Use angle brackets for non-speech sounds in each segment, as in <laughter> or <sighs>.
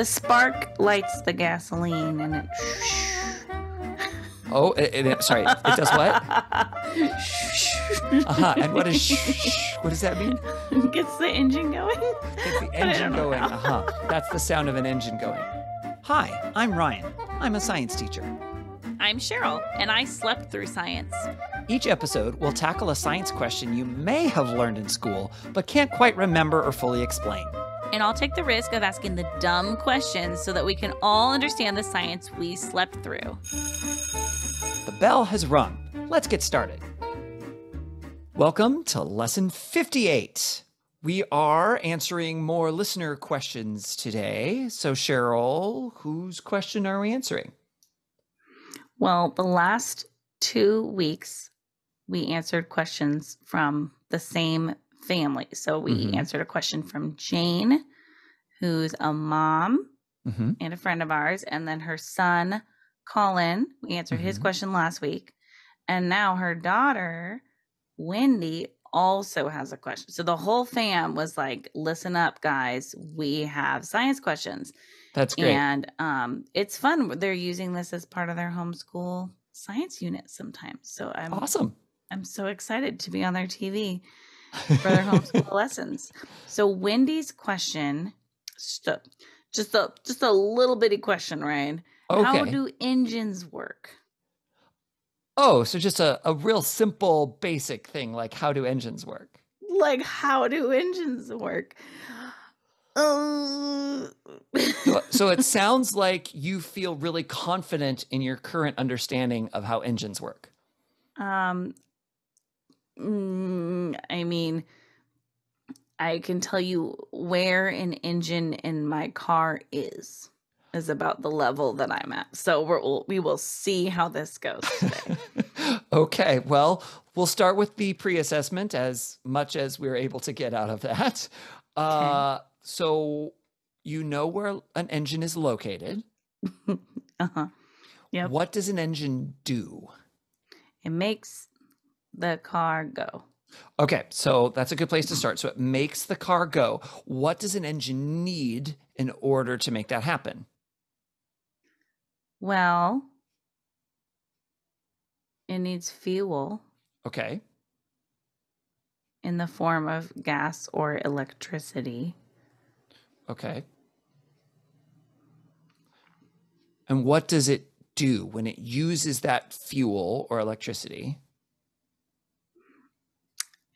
The spark lights the gasoline and it. Oh, it, it- sorry. It does what? <laughs> Uh-huh. And what is? <laughs> What does that mean? Gets the engine going. It's the <laughs> engine going. how. Uh-huh. That's the sound of an engine going. Hi, I'm Ryan. I'm a science teacher. I'm Cheryl, and I slept through science. Each episode will tackle a science question you may have learned in school, but can't quite remember or fully explain. And I'll take the risk of asking the dumb questions so that we can all understand the science we slept through. The bell has rung. Let's get started. Welcome to lesson 58. We are answering more listener questions today. So, Cheryl, whose question are we answering? Well, the last two weeks, we answered questions from the same family. So we Mhm. answered a question from Jane, who's a mom Mm-hmm. and a friend of ours, and then her son, Colin. We answered his Mhm. question last week. And now her daughter, Wendy, also has a question. So the whole fam was like, listen up, guys. We have science questions. That's great. And um, it's fun. They're using this as part of their homeschool science unit sometimes. So I'm awesome. I'm so excited to be on their TV for their homeschool <laughs> lessons. So Wendy's question, just a, just a just a little bitty question, Ryan. How do engines work? oh, so just a, a real simple, basic thing like how do engines work? Like how do engines work? Uh, So, so it <laughs> sounds like you feel really confident in your current understanding of how engines work. Um, mm, I mean, I can tell you where an engine in my car is is about the level that I'm at. So we're, we'll, we will see how this goes today. <laughs> okay, well, we'll start with the pre assessment as much as we're able to get out of that. <laughs> Uh, so, you know where an engine is located. <laughs> uh-huh. Yep. What does an engine do? It makes the car go. Okay, so that's a good place to start. So, it makes the car go. What does an engine need in order to make that happen? Well, it needs fuel Okay, in the form of gas or electricity. okay. And what does it do when it uses that fuel or electricity?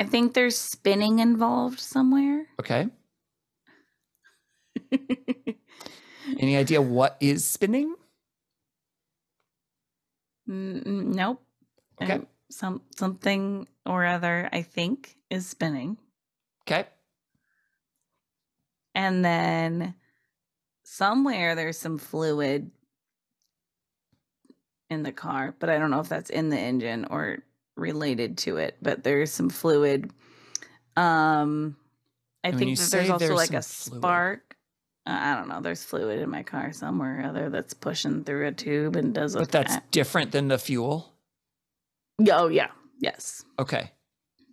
I think there's spinning involved somewhere. Okay. Any idea what is spinning? Mm, mm, nope. Okay. Um, some something or other, I think, is spinning, Okay. and then somewhere there's some fluid in the car, but I don't know if that's in the engine or related to it. But there's some fluid. Um, I And think that there's also there's like a spark. Uh, I don't know. There's fluid in my car somewhere or other that's pushing through a tube and does. But that's different than the fuel. Oh yeah. Yes. Okay.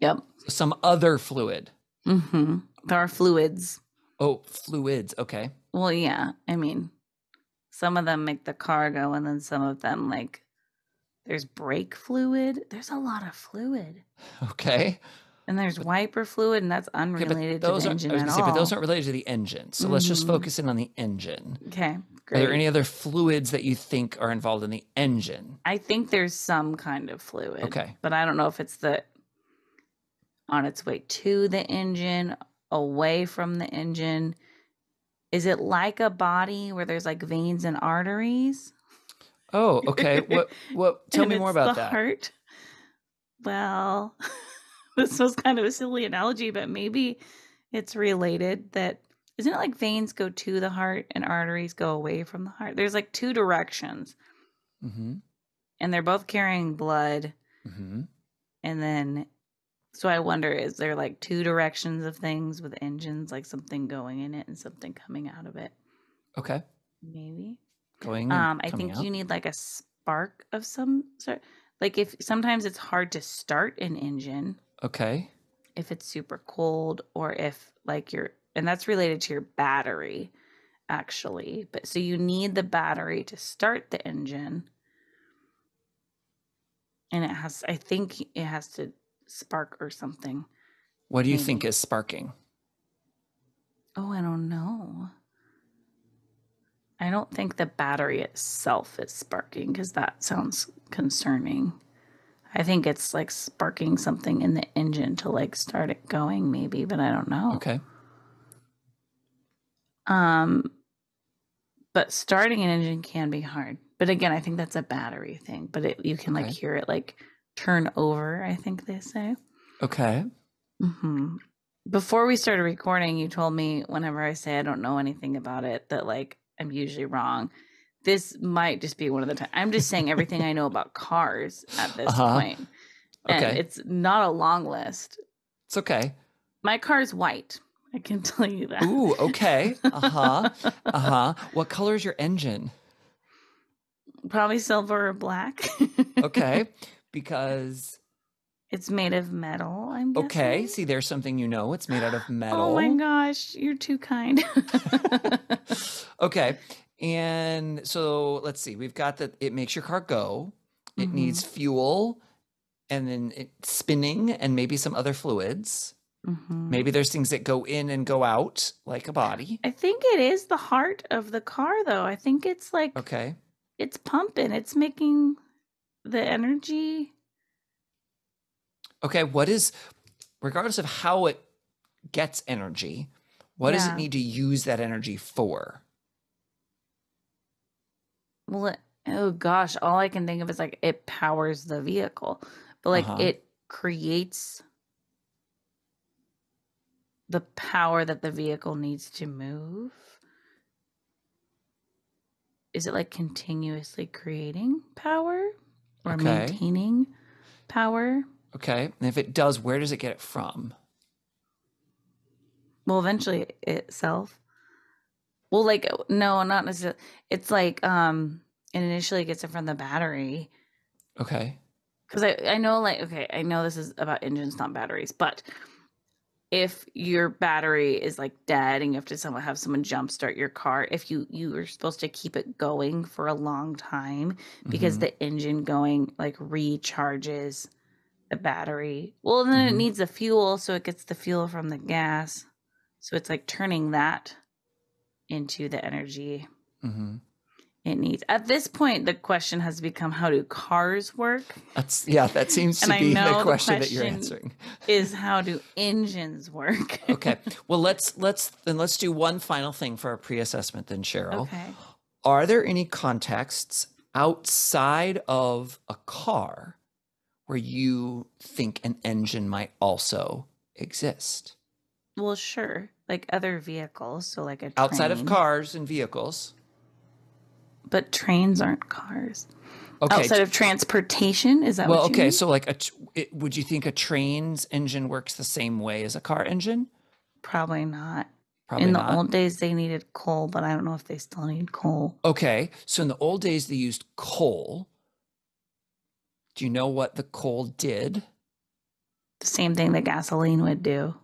Yep. Some other fluid. Mm-hmm. There are fluids. Oh, fluids. Okay. Well, yeah. I mean, some of them make the car go, and then some of them like there's brake fluid. There's a lot of fluid, Okay. and there's wiper fluid, and that's Okay, but unrelated to the engine at say, all. but those aren't related to the engine. So let's just Mhm. focus in on the engine. okay. Great. Are there any other fluids that you think are involved in the engine? I think there's some kind of fluid. Okay. But I don't know if it's the on its way to the engine, away from the engine. Is it like a body where there's like veins and arteries? Oh, <laughs> okay. what what tell me more about the that. Heart. Well, <laughs> this was kind of a silly analogy, but maybe it's related that isn't it like veins go to the heart and arteries go away from the heart? There's like two directions, Mm-hmm. and they're both carrying blood. Mm-hmm. And then, so I wonder, is there like two directions of things with engines, like something going in it and something coming out of it? Okay. Maybe. Going. Um, I think out. you need like a spark of some sort. Like if sometimes it's hard to start an engine Okay. if it's super cold or if like you're, and that's related to your battery actually. But so you need the battery to start the engine. And it has, I think it has to spark or something. What do you think is sparking? Oh, I don't know. I don't think the battery itself is sparking because that sounds concerning. I think it's like sparking something in the engine to like start it going, maybe, but I don't know. Okay. Um, but starting an engine can be hard. But again, I think that's a battery thing. But it, you can like hear it like turn over. I think they say. Okay. hmm Before we started recording, you told me whenever I say I don't know anything about it that like I'm usually wrong. This might just be one of the times. I'm just saying everything I know about cars at this Uh-huh. point. And Okay. it's not a long list. It's okay. My car's white. I can <laughs> tell you that. Ooh, okay. Uh-huh. <laughs> Uh-huh. What color is your engine? Probably silver or black. <laughs> Okay. Because It's made of metal, I'm guessing. okay, see there's something you know. It's made out of metal. <gasps> Oh my gosh, you're too kind. <laughs> okay. And so let's see. We've got that it makes your car go. It Mhm. needs fuel and then it's spinning and maybe some other fluids. Mhm. Maybe there's things that go in and go out like a body. I think it is the heart of the car though. I think it's like Okay. it's pumping. It's making the energy. Okay, what is regardless of how it gets energy, what does it need to use that energy for? Well, it, oh gosh, all I can think of is like it powers the vehicle. But like Uh-huh. it creates the power that the vehicle needs to move. Is it like continuously creating power or Okay. maintaining power? Okay. And if it does, where does it get it from? Well, eventually itself. Well, like no, not necessarily. It's like um, it initially gets it from the battery Okay. because I I know like okay, I know this is about engines, not batteries, but if your battery is like dead and you have to someone have someone jumpstart your car, if you you are supposed to keep it going for a long time because Mhm. the engine going like recharges the battery. Well, then it Mhm. needs the fuel, so it gets the fuel from the gas. So it's like turning that into the energy Mhm. it needs. At this point, the question has become how do cars work? That's yeah, that seems to be the the question, that you're answering. Is how do engines work? Okay. Well, let's let's then let's do one final thing for our pre-assessment then, Cheryl. okay. Are there any contexts outside of a car where you think an engine might also exist? Well, sure. Like other vehicles, so like a Outside of cars and vehicles. but trains aren't cars. Okay. Outside of transportation, is that well, what you okay. mean? So, like, a, it, would you think a train's engine works the same way as a car engine? Probably not. Probably in the not. old days, they needed coal, but I don't know if they still need coal. Okay, so in the old days they used coal. Do you know what the coal did? The same thing that gasoline would do.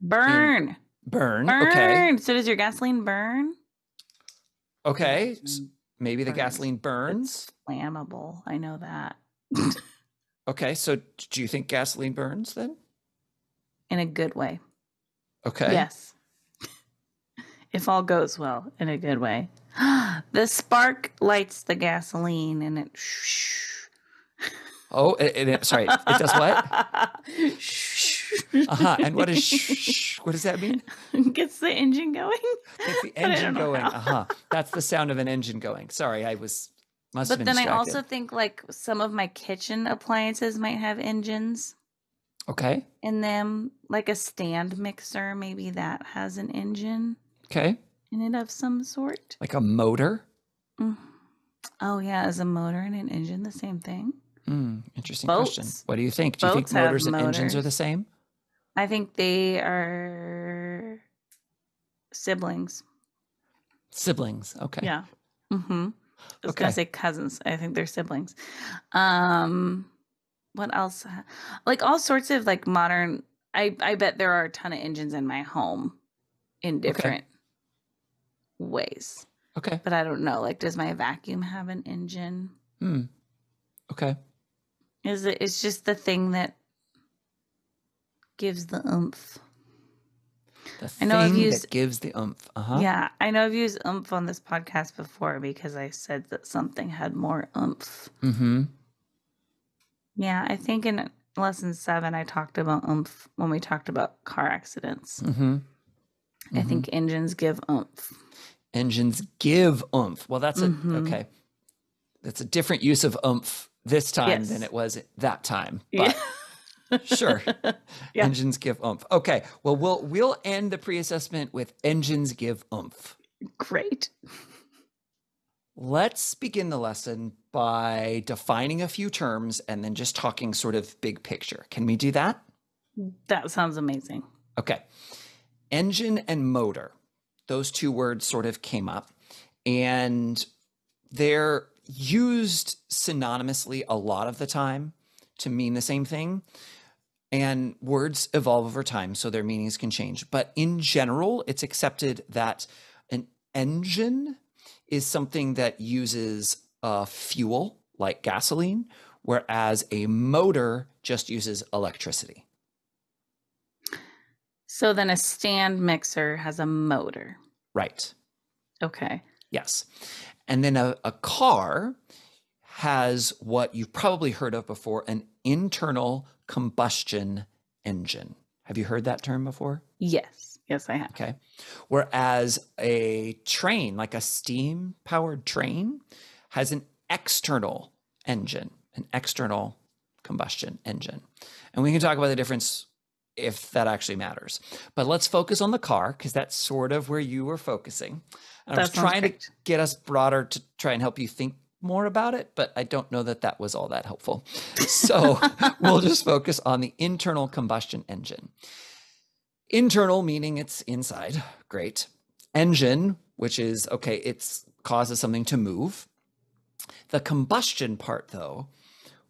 Burn. Burn. Burn. Okay. So does your gasoline burn? Okay. s- Mm, Maybe the gasoline burns. Flammable. I know that. <laughs> Okay, so do you think gasoline burns then? In a good way. Okay. Yes. If all goes well, in a good way. <gasps> the spark lights the gasoline and it. Oh, it, it- sorry. It does what? <laughs> Uh huh. And what is sh- <laughs> what does that mean? <laughs> Gets the engine going. It's the engine going. Uh huh. That's the sound of an engine going. Sorry, I was must have But then I also think like some of my kitchen appliances might have engines Okay. in them, like a stand mixer. Maybe that has an engine Okay. in it of some sort. Like a motor. Mm. Oh yeah, is a motor and an engine the same thing? Hmm. interesting question. What do you think? Do you think Boats motors and engines are the same? I think they are siblings. Siblings. Okay. Yeah. Mm-hmm. I was Okay. gonna say cousins. I think they're siblings. Um, what else? Like all sorts of like modern. I I bet there are a ton of engines in my home, in different ways. Okay. But I don't know. Like, does my vacuum have an engine? Hmm. Okay. Is it? It's just the thing that gives the oomph. The I know I've used- that gives the oomph. Uh huh. Yeah, I know I've used oomph on this podcast before because I said that something had more oomph. Mm-hmm. Yeah, I think in lesson seven I talked about oomph when we talked about car accidents. Mm-hmm. I think engines give oomph. Engines give oomph. Well, that's a Mhm. okay. That's a different use of oomph this time than it was that time. Yeah. Sure. <laughs> Yeah. Engines give oomph. Okay. Well, we'll we'll end the pre-assessment with engines give oomph. Great. Let's begin the lesson by defining a few terms and then just talking sort of big picture. Can we do that? That sounds amazing. Okay. Engine and motor, those two words sort of came up and they're used synonymously a lot of the time to mean the same thing. And words evolve over time, so their meanings can change. But in general, it's accepted that an engine is something that uses uh, fuel like gasoline, whereas a motor just uses electricity. So then a stand mixer has a motor. Right. Okay. Yes. And then a, a car has what you've probably heard of before an internal combustion engine. Have you heard that term before? Yes. Yes, I have. Okay. Whereas a train, like a steam powered train, has an external engine, an external combustion engine. And we can talk about the difference if that actually matters. But let's focus on the car because that's sort of where you were focusing. And I was trying to get us broader to try and help you think more about it, but I don't know that that was all that helpful. So <laughs> we'll just focus on the internal combustion engine. Internal meaning it's inside, great. Engine, which is okay, it's causes something to move. The combustion part, though,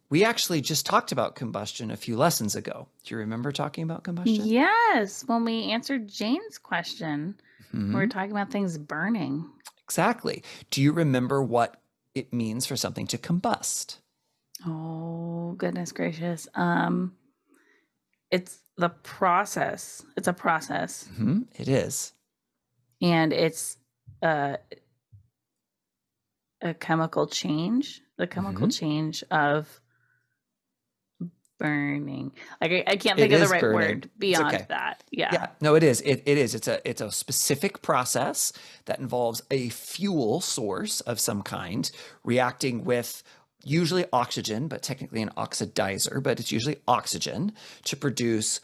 we actually just talked about combustion a few lessons ago. Do you remember talking about combustion? Yes. When we answered Jane's question, Mhm. we were talking about things burning. Exactly. Do you remember what it means for something to combust? Oh, goodness gracious. Um it's the process. It's a process Mhm, It is. and it's uh a chemical change, the chemical Mm-hmm. change of burning. Like I, I can't It think of the right burning. word beyond okay. that. Yeah. Yeah, no, it is. It, it is. It's a it's a specific process that involves a fuel source of some kind reacting with usually oxygen, but technically an oxidizer, but it's usually oxygen to produce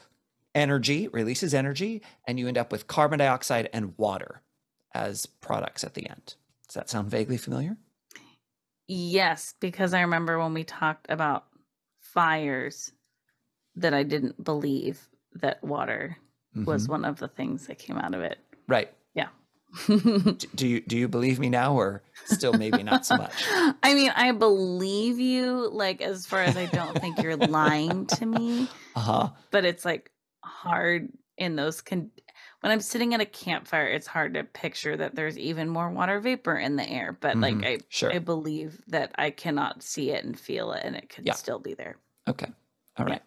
energy, releases energy, and you end up with carbon dioxide and water as products at the end. Does that sound vaguely familiar? Yes, because I remember when we talked about fires that I didn't believe that water was Mhm. one of the things that came out of it. right. Yeah. <laughs> Do you do you believe me now, or still maybe not so much? <laughs> I mean, I believe you, like, as far as I don't think you're lying to me, <laughs> Uh huh. but it's like hard in those con- when I'm sitting at a campfire, it's hard to picture that there's even more water vapor in the air. But like, Mhm. I Sure. I believe that I cannot see it and feel it, and it could Yeah. still be there. Okay. All right.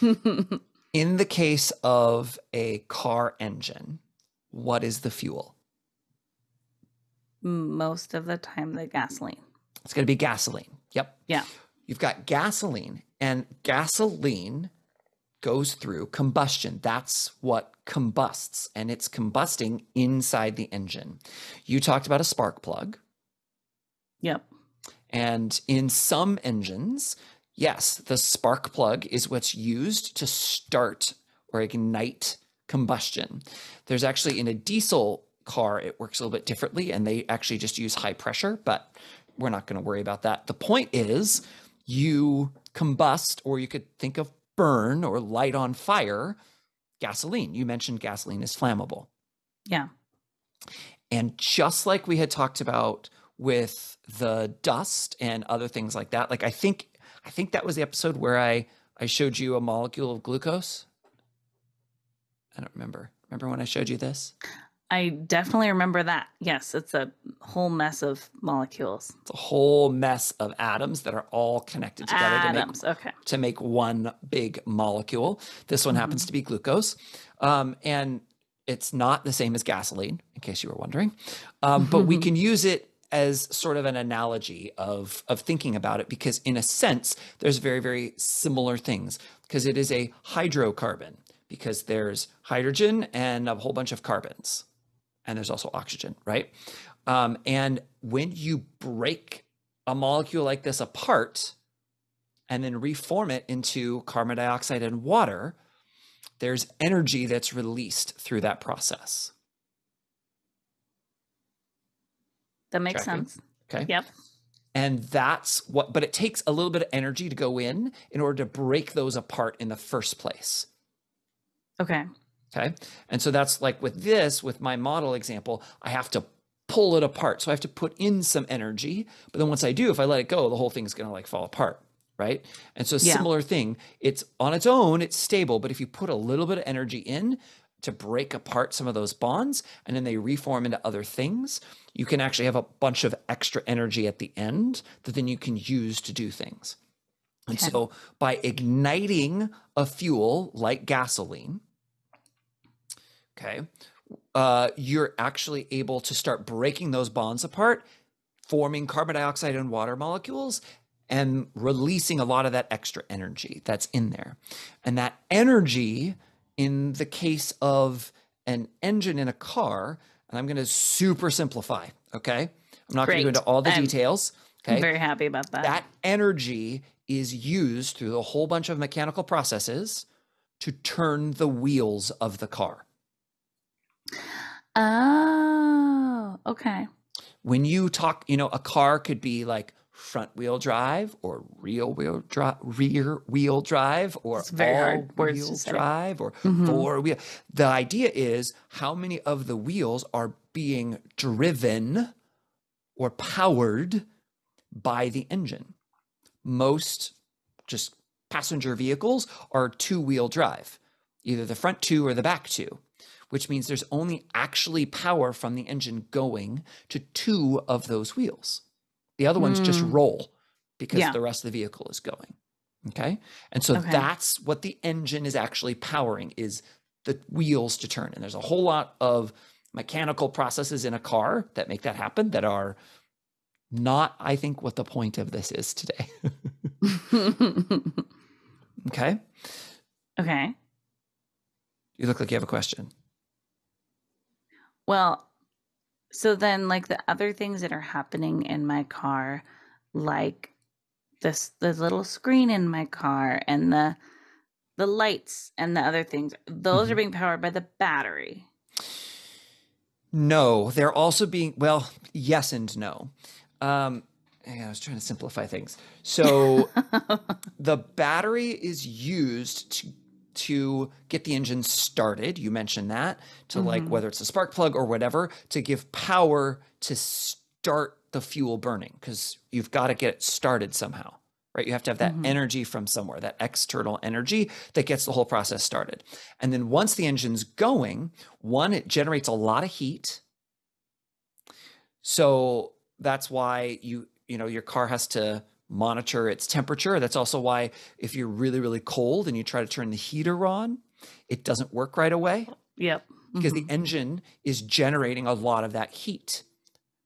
Yeah. <laughs> In the case of a car engine, what is the fuel? Most of the time, the gasoline. It's going to be gasoline. Yep. Yeah. You've got gasoline, and gasoline goes through combustion. That's what combusts, and it's combusting inside the engine. You talked about a spark plug, Yep. and in some engines, yes, the spark plug is what's used to start or ignite combustion. There's actually in a diesel car, it works a little bit differently, and they actually just use high pressure, but we're not going to worry about that. The point is, you combust, or you could think of burn or light on fire gasoline. You mentioned gasoline is flammable. Yeah. And just like we had talked about with the dust and other things like that, like I think I think that was the episode where I I showed you a molecule of glucose. I don't remember. Remember when I showed you this? I definitely remember that. Yes, it's a whole mess of molecules. It's a whole mess of atoms that are all connected together Atoms. to make Okay. to make one big molecule. This one happens to be glucose, um, and it's not the same as gasoline, in case you were wondering. Um, but we <laughs> can use it as sort of an analogy of of thinking about it because, in a sense, there's very very similar things because it is a hydrocarbon because there's hydrogen and a whole bunch of carbons, and there's also oxygen, right? Um, and when you break a molecule like this apart, and then reform it into carbon dioxide and water, there's energy that's released through that process. That makes Tracking. sense. Okay. Yep. And that's what, but it takes a little bit of energy to go in in order to break those apart in the first place. Okay. Okay. And so that's like with this, with my model example, I have to pull it apart. So I have to put in some energy. But then once I do, if I let it go, the whole thing's going to like fall apart. Right. And so, Yeah. similar thing, it's on its own, it's stable. But if you put a little bit of energy in to break apart some of those bonds and then they reform into other things, you can actually have a bunch of extra energy at the end that then you can use to do things. And Okay. so, by igniting a fuel like gasoline, okay, uh, you're actually able to start breaking those bonds apart, forming carbon dioxide and water molecules, and releasing a lot of that extra energy that's in there. And that energy, in the case of an engine in a car, and I'm going to super simplify, okay? I'm not going to go into all the I'm- details. I'm very happy about that. that energy is used through a whole bunch of mechanical processes to turn the wheels of the car. oh, okay. When you talk, you know, a car could be like front wheel drive or rear wheel drive, rear wheel drive or all wheel drive or Mhm. four wheel. The idea is how many of the wheels are being driven or powered by the engine. Most just passenger vehicles are two wheel drive, either the front two or the back two, which means there's only actually power from the engine going to two of those wheels. The other ones just Mm. roll because Yeah. the rest of the vehicle is going. Okay. And so Okay. that's what the engine is actually powering is the wheels to turn. And there's a whole lot of mechanical processes in a car that make that happen that are not, I think, what the point of this is today. <laughs> okay. okay. You look like you have a question. Well, so then like the other things that are happening in my car, like this the little screen in my car and the the lights and the other things, those are Mhm. being powered by the battery. No, they're also being, well, yes and no. Um, hang on, I was trying to simplify things. So <laughs> the battery is used to to get the engine started you mentioned that to like Mhm. whether it's a spark plug or whatever to give power to start the fuel burning because you've got to get it started somehow right you have to have that Mhm. energy from somewhere that external energy that gets the whole process started and then once the engine's going one it generates a lot of heat so that's why you you know your car has to monitor its temperature. That's also why if you're really really cold and you try to turn the heater on it doesn't work right away. Yep. because Mhm. the engine is generating a lot of that heat.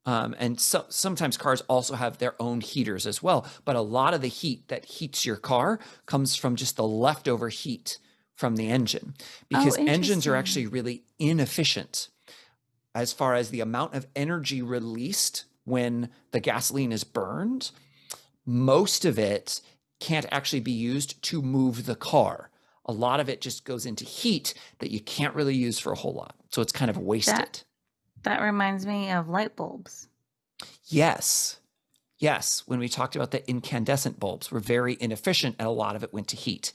Um, and so, sometimes cars also have their own heaters as well but a lot of the heat that heats your car comes from just the leftover heat from the engine. Because engines are actually really inefficient as far as the amount of energy released when the gasoline is burned most of it can't actually be used to move the car. A lot of it just goes into heat that you can't really use for a whole lot. So it's kind of wasted. That reminds me of light bulbs. yes. Yes. When we talked about the incandescent bulbs were very inefficient and a lot of it went to heat.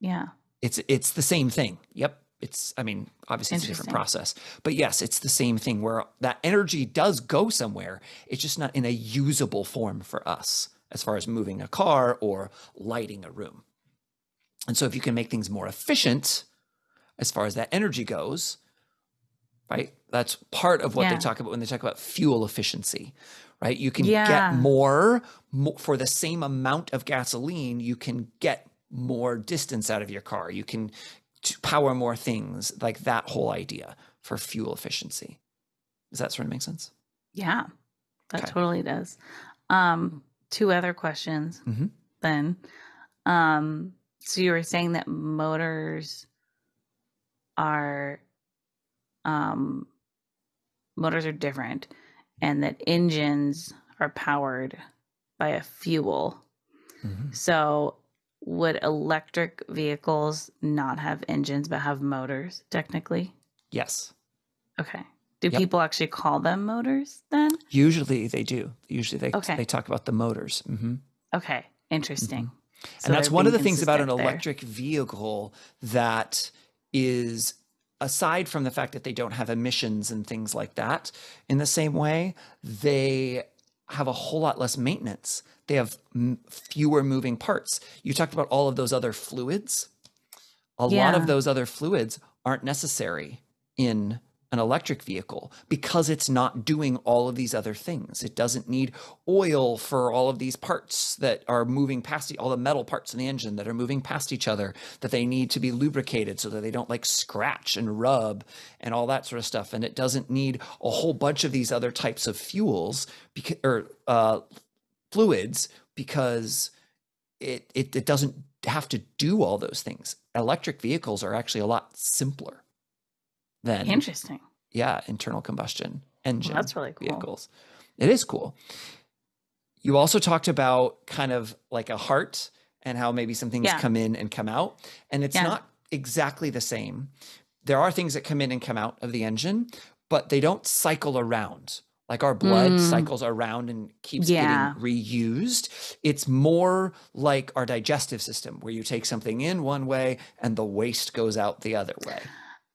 Yeah. it's it's the same thing. Yep it's i mean obviously it's a different process but yes it's the same thing where that energy does go somewhere it's just not in a usable form for us as far as moving a car or lighting a room and so if you can make things more efficient as far as that energy goes right? That's part of what Yeah. they talk about when they talk about fuel efficiency, right? You can Yeah. get more, mo for the same amount of gasoline, you can get more distance out of your car. You can t- power more things, like that whole idea for fuel efficiency. Does that sort of make sense? Yeah, that Okay. totally does. Um, two other questions Mhm. then. Um, so you were saying that motors are um motors are different and that engines are powered by a fuel. Mhm. So would electric vehicles not have engines but have motors technically? Yes. Okay. Do Yep. people actually call them motors then? Usually they do. Usually they Okay. they talk about the motors. hmm Okay, interesting. So and that's one of the things about an consistent there. electric vehicle that is aside from the fact that they don't have emissions and things like that in the same way they have a whole lot less maintenance. They have m- fewer moving parts. You talked about all of those other fluids. A lot of those other fluids aren't necessary in an electric vehicle because it's not doing all of these other things. It doesn't need oil for all of these parts that are moving past all the metal parts in the engine that are moving past each other that they need to be lubricated so that they don't like scratch and rub and all that sort of stuff. And it doesn't need a whole bunch of these other types of fuels because or uh, fluids because it, it it doesn't have to do all those things. Electric vehicles are actually a lot simpler Interesting. yeah, internal combustion engine that's really cool. vehicles. It is cool. You also talked about kind of like a heart and how maybe some things Yeah. come in and come out, and it's Yeah. not exactly the same. There are things that come in and come out of the engine, but they don't cycle around. Like our blood Mm. cycles around and keeps Yeah. getting reused. It's more like our digestive system, where you take something in one way and the waste goes out the other way.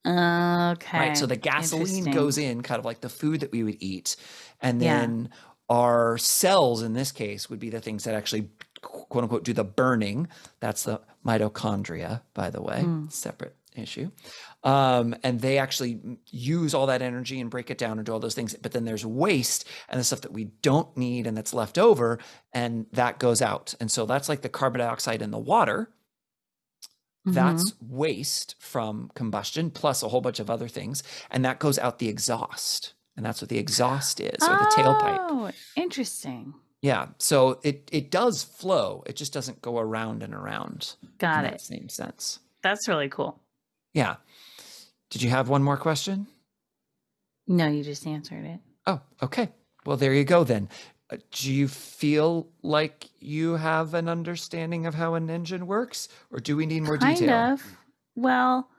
Okay. Right. So the gasoline goes in, kind of like the food that we would eat. And Yeah. then our cells, in this case, would be the things that actually, quote unquote, do the burning. That's the mitochondria, by the way, Mm. separate issue. Um, and they actually use all that energy and break it down and do all those things. But then there's waste and the stuff that we don't need and that's left over, and that goes out. And so that's like the carbon dioxide in the water. Mhm. That's waste from combustion plus a whole bunch of other things. And that goes out the exhaust. And that's what the exhaust is, or the tailpipe. Oh, interesting. Yeah. So it it does flow. It just doesn't go around and around Got it. same sense. That's really cool. Yeah. Did you have one more question? No, you just answered it. Oh, okay. Well, there you go then. Uh, do you feel like you have an understanding of how an engine works, or do we need more kind detail? of. Well,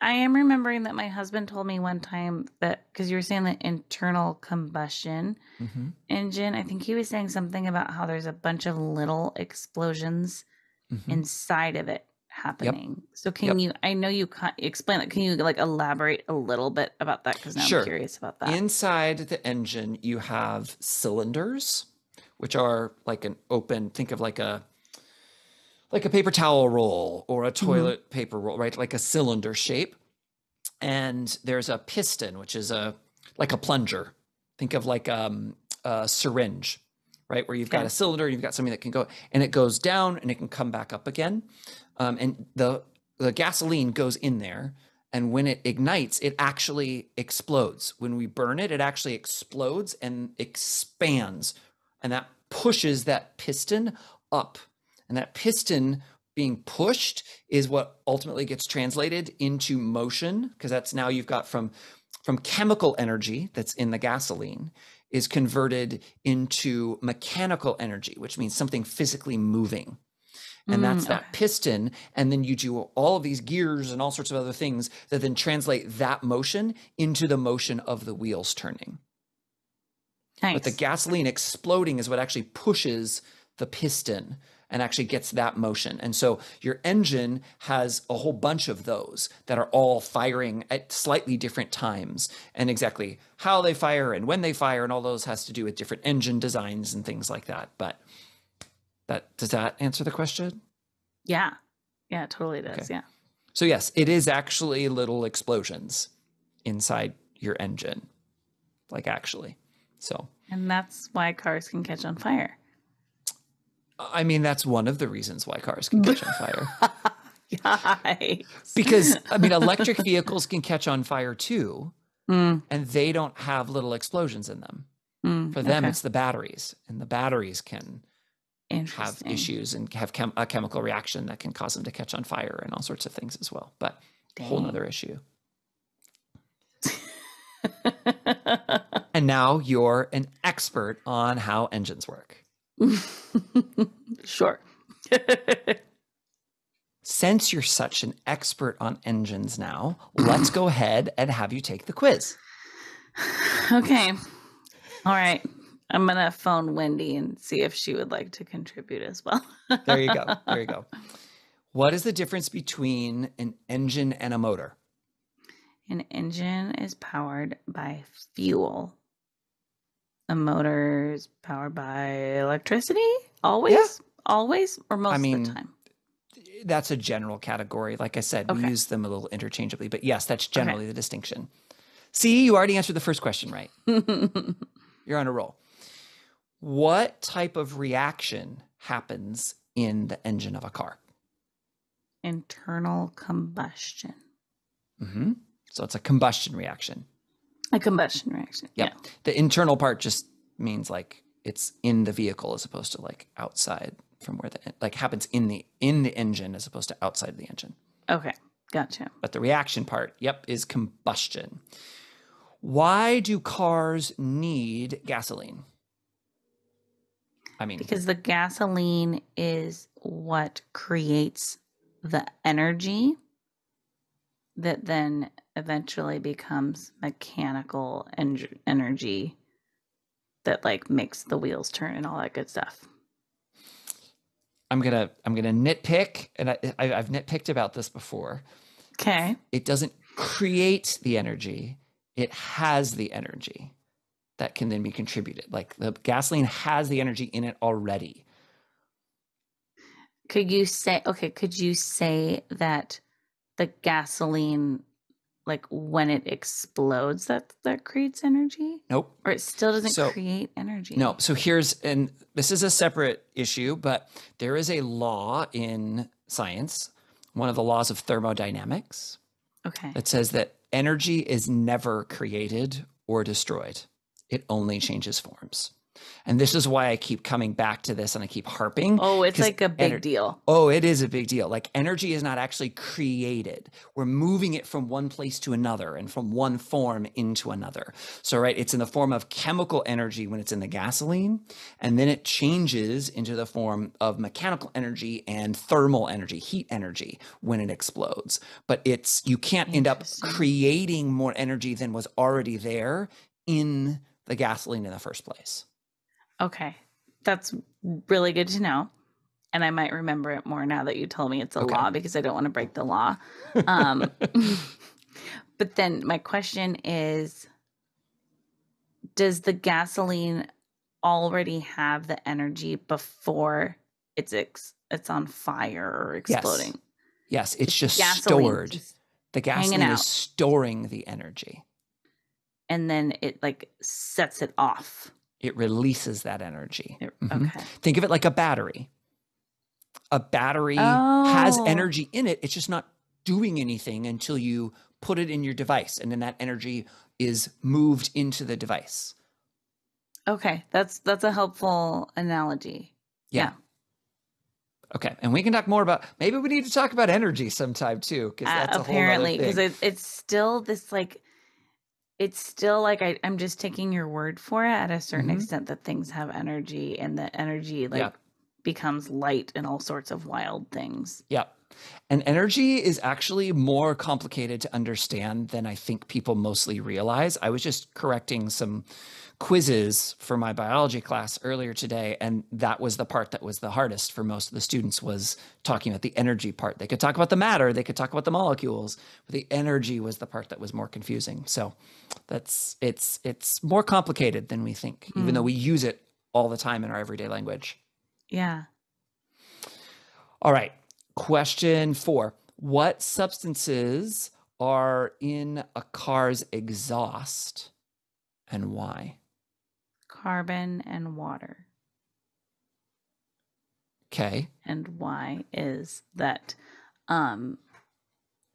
I am remembering that my husband told me one time that because you were saying the internal combustion hmm engine, I think he was saying something about how there's a bunch of little explosions hmm inside of it happening. So can you? I know you ca- explain that. Can you like elaborate a little bit about that? Because now Sure. I'm curious about that. Inside the engine, you have cylinders, which are like an open. Think of like a like a paper towel roll or a toilet paper roll, right? Like a cylinder shape. And there's a piston, which is a like a plunger. Think of like um, a syringe, right? Where you've got a cylinder, you've got something that can go, and it goes down and it can come back up again. Um, and the the gasoline goes in there, and when it ignites, it actually explodes. When we burn it, it actually explodes and expands, and that pushes that piston up. And that piston being pushed is what ultimately gets translated into motion, because that's now you've got from from chemical energy that's in the gasoline is converted into mechanical energy, which means something physically moving. And that's Mm, that okay. piston. And then you do all of these gears and all sorts of other things that then translate that motion into the motion of the wheels turning. nice. But the gasoline exploding is what actually pushes the piston and actually gets that motion. And so your engine has a whole bunch of those that are all firing at slightly different times. And exactly how they fire and when they fire and all those has to do with different engine designs and things like that. But that does that answer the question? yeah, yeah, it totally does. Okay. Yeah. So yes, it is actually little explosions inside your engine, like actually. So, And that's why cars can catch on fire. I mean, that's one of the reasons why cars can catch on <laughs> fire. Yikes. Because, I mean, electric <laughs> vehicles can catch on fire too, Mm, and they don't have little explosions in them. mm, For them, okay. it's the batteries, and the batteries can have issues and have chem- a chemical reaction that can cause them to catch on fire and all sorts of things as well. But a whole other issue. <laughs> And now you're an expert on how engines work. <laughs> sure. <laughs> Since you're such an expert on engines now, let's go ahead and have you take the quiz. <sighs> okay. All right. I'm going to phone Wendy and see if she would like to contribute as well. <laughs> There you go. There you go. What is the difference between an engine and a motor? An engine is powered by fuel. A motor is powered by electricity? Always? Always? Or most I mean, of the time? That's a general category. Like I said, we use them a little interchangeably, but yes, that's generally the distinction. See, you already answered the first question right. <laughs> You're on a roll. What type of reaction happens in the engine of a car? Internal combustion. mm-hmm. So it's a combustion reaction. A combustion reaction. Yeah, The internal part just means like it's in the vehicle as opposed to like outside from where the like happens in the in the engine as opposed to outside the engine. Okay. Gotcha. But the reaction part, yep, is combustion. Why do cars need gasoline? I mean, Because the gasoline is what creates the energy that then eventually becomes mechanical en- energy that like makes the wheels turn and all that good stuff. I'm gonna I'm gonna nitpick, and I, I, I've nitpicked about this before. Okay. It doesn't create the energy; it has the energy that can then be contributed. Like the gasoline has the energy in it already. Could you say okay, could you say that the gasoline like when it explodes that that creates energy Nope. or it still doesn't So- create energy? No. So here's, and this is a separate issue, but there is a law in science, one of the laws of thermodynamics, Okay. that says that energy is never created or destroyed, it only changes forms. And this is why I keep coming back to this and I keep harping. Oh, it's like a big ener- deal. Oh, it is a big deal. Like energy is not actually created. We're moving it from one place to another and from one form into another. So, right, it's in the form of chemical energy when it's in the gasoline, and then it changes into the form of mechanical energy and thermal energy, heat energy when it explodes. But it's you can't end up creating more energy than was already there in the gasoline in the first place. Okay. That's really good to know. And I might remember it more now that you told me it's a Okay. law because I don't want to break the law. <laughs> Um, <laughs> but then my question is Does the gasoline already have the energy before it's ex- it's on fire or exploding? Yes, yes it's just Gasoline stored. just- The gasoline is storing the energy. and then it like sets it off. It releases that energy. It- Mhm. Okay. Think of it like a battery. A battery has Oh. energy in it. It's just not doing anything until you put it in your device. And then that energy is moved into the device. Okay. That's that's a helpful analogy. Yeah. Okay. And we can talk more about maybe we need to talk about energy sometime too. Because Uh, that's a apparently because because it, it's still this like it's still like I, i'm just taking your word for it at a certain Mhm. extent that things have energy and that energy like Yeah. becomes light and all sorts of wild things Yeah. And energy is actually more complicated to understand than I think people mostly realize. I was just correcting some quizzes for my biology class earlier today and that was the part that was the hardest for most of the students was talking about the energy part. They could talk about the matter, they could talk about the molecules, but the energy was the part that was more confusing. So that's it's it's more complicated than we think even though hmm. we use it all the time in our everyday language. yeah All right. Question four What substances are in a car's exhaust and why? Carbon and water. Okay. And why is that um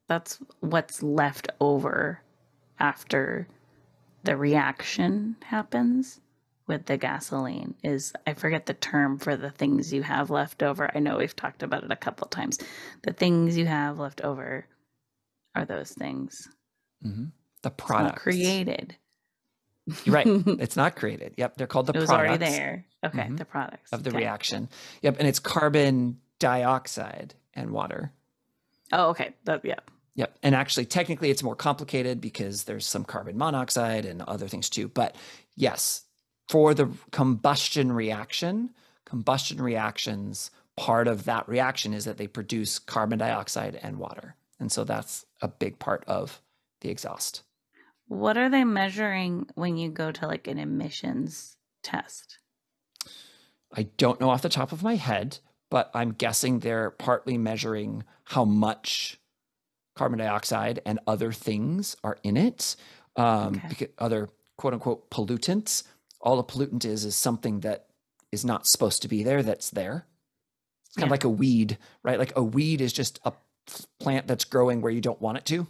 that's what's left over after the reaction happens with the gasoline is I forget the term for the things you have left over. I know we've talked about it a couple times. The things you have left over are those things. Mm-hmm. The product created. You're right. <laughs> it's not created. Yep. They're called the it was products. already there. Okay. Mhm. The products of the okay. reaction. Yep. And it's carbon dioxide and water. Oh, okay. That, yeah. Yep. And actually, technically, it's more complicated because there's some carbon monoxide and other things too. But yes, for the combustion reaction, combustion reactions, part of that reaction is that they produce carbon dioxide and water. And so that's a big part of the exhaust. What are they measuring when you go to like an emissions test? I don't know off the top of my head, but I'm guessing they're partly measuring how much carbon dioxide and other things are in it, um, Okay. other quote unquote pollutants. All a pollutant is is something that is not supposed to be there that's there. It's kind Yeah. of like a weed, right? Like a weed is just a plant that's growing where you don't want it to,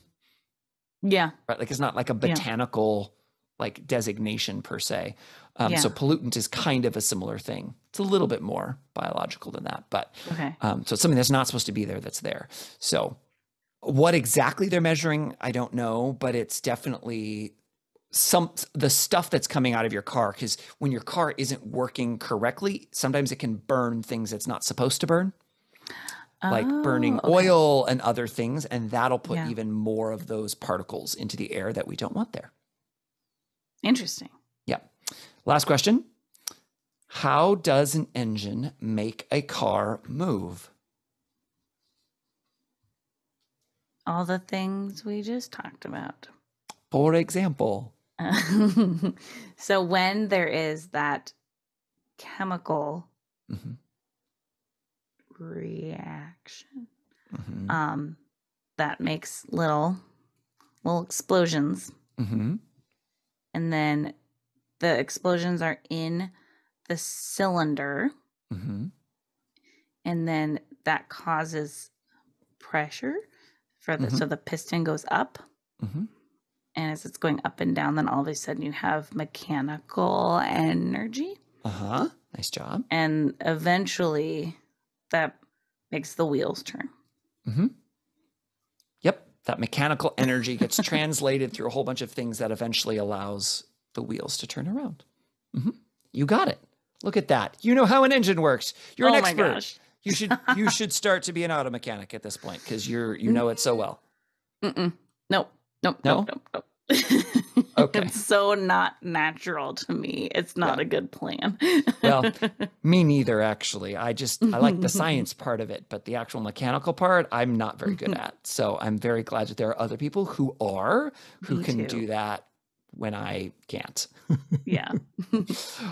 Yeah. right? Like it's not like a Yeah. botanical like designation per se. Um, So pollutant is kind of a similar thing. It's a little bit more biological than that, but Okay. um, so it's something that's not supposed to be there that's there. So what exactly they're measuring, I don't know, but it's definitely some the stuff that's coming out of your car because when your car isn't working correctly, sometimes it can burn things it's not supposed to burn, like burning Oh, okay. oil and other things, and that'll put Yeah. even more of those particles into the air that we don't want there. Interesting. yeah Last question. How does an engine make a car move? All the things we just talked about. For example, <laughs> so when there is that chemical Mhm, reaction, mhm, um, that makes little little explosions, mhm. and then the explosions are in the cylinder, hmm and then that causes pressure for the Mhm. so the piston goes up. Hmm and as it's going up and down then all of a sudden you have mechanical energy Uh huh. Nice job. and eventually that makes the wheels turn Mm-hmm. Yep. That mechanical energy gets <laughs> translated through a whole bunch of things that eventually allows the wheels to turn around. Mm-hmm. You got it. Look at that. You know how an engine works. You're an oh my expert. gosh You should you should start to be an auto mechanic at this point because you're you know it so well. <laughs> Mm-mm. nope nope No? nope nope nope <laughs> Okay. it's so not natural to me it's not Yeah. a good plan Well, <laughs> Me neither, actually. I just I like the science <laughs> part of it, but the actual mechanical part, I'm not very good at. So I'm very glad that there are other people who are who Me can too. do that when I can't. yeah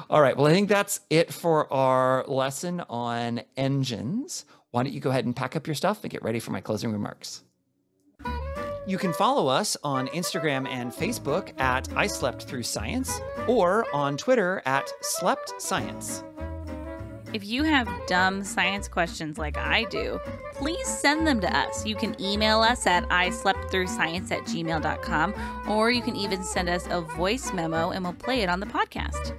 All right. Well, I think that's it for our lesson on engines. Why don't you go ahead and pack up your stuff and get ready for my closing remarks? You can follow us on Instagram and Facebook at I Slept Through Science or on Twitter at Slept Science. If you have dumb science questions like I do, please send them to us. You can email us at I slept through science at gmail.com, or you can even send us a voice memo and we'll play it on the podcast.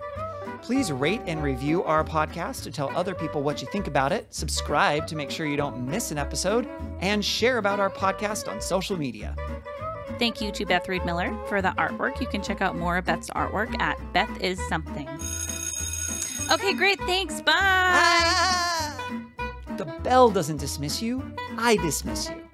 Please rate and review our podcast to tell other people what you think about it, subscribe to make sure you don't miss an episode, and share about our podcast on social media. Thank you to Beth Reed Miller for the artwork. You can check out more of Beth's artwork at Beth is Something. Okay, great. Thanks. Bye. Ah! The bell doesn't dismiss you, I dismiss you.